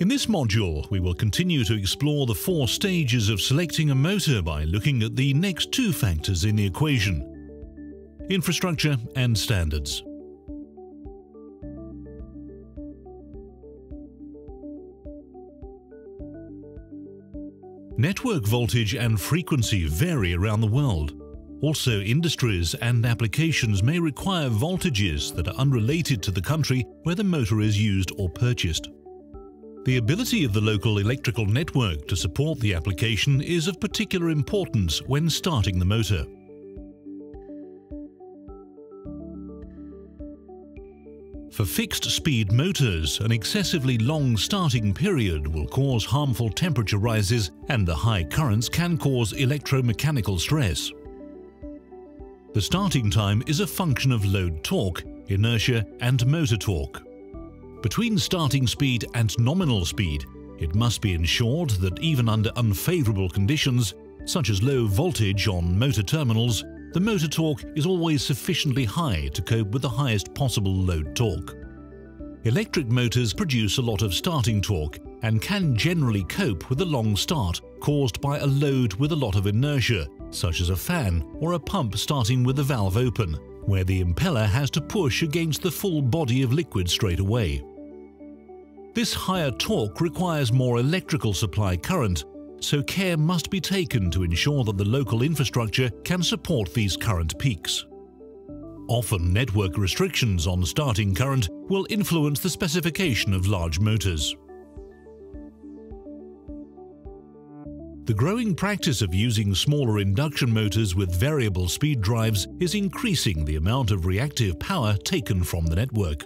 In this module, we will continue to explore the four stages of selecting a motor by looking at the next two factors in the equation infrastructure and standards. Network voltage and frequency vary around the world. Also, industries and applications may require voltages that are unrelated to the country where the motor is used or purchased. The ability of the local electrical network to support the application is of particular importance when starting the motor. For fixed-speed motors, an excessively long starting period will cause harmful temperature rises and the high currents can cause electromechanical stress. The starting time is a function of load torque, inertia and motor torque. Between starting speed and nominal speed, it must be ensured that even under unfavourable conditions, such as low voltage on motor terminals, the motor torque is always sufficiently high to cope with the highest possible load torque. Electric motors produce a lot of starting torque and can generally cope with a long start caused by a load with a lot of inertia, such as a fan or a pump starting with the valve open, where the impeller has to push against the full body of liquid straight away. This higher torque requires more electrical supply current so care must be taken to ensure that the local infrastructure can support these current peaks. Often network restrictions on starting current will influence the specification of large motors. The growing practice of using smaller induction motors with variable speed drives is increasing the amount of reactive power taken from the network.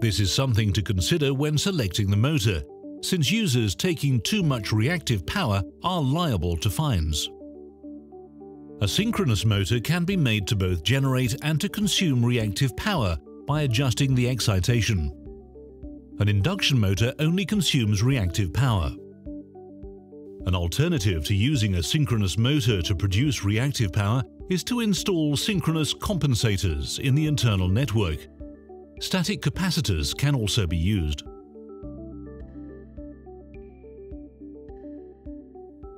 This is something to consider when selecting the motor, since users taking too much reactive power are liable to fines. A synchronous motor can be made to both generate and to consume reactive power by adjusting the excitation. An induction motor only consumes reactive power. An alternative to using a synchronous motor to produce reactive power is to install synchronous compensators in the internal network. Static capacitors can also be used.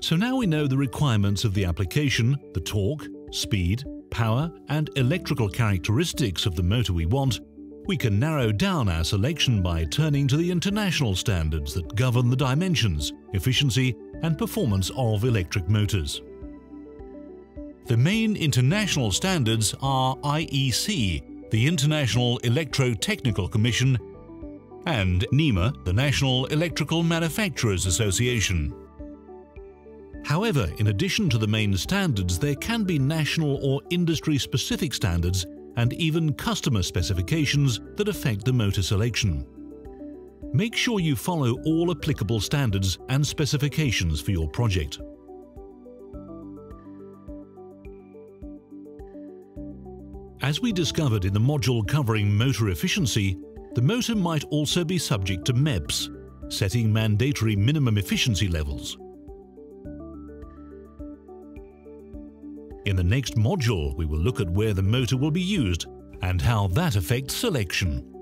So now we know the requirements of the application, the torque, speed, power and electrical characteristics of the motor we want, we can narrow down our selection by turning to the international standards that govern the dimensions, efficiency and performance of electric motors. The main international standards are IEC, the International Electrotechnical Commission, and NEMA, the National Electrical Manufacturers Association. However, in addition to the main standards, there can be national or industry-specific standards and even customer specifications that affect the motor selection. Make sure you follow all applicable standards and specifications for your project. As we discovered in the module covering motor efficiency, the motor might also be subject to MEPS, setting mandatory minimum efficiency levels. In the next module, we will look at where the motor will be used and how that affects selection.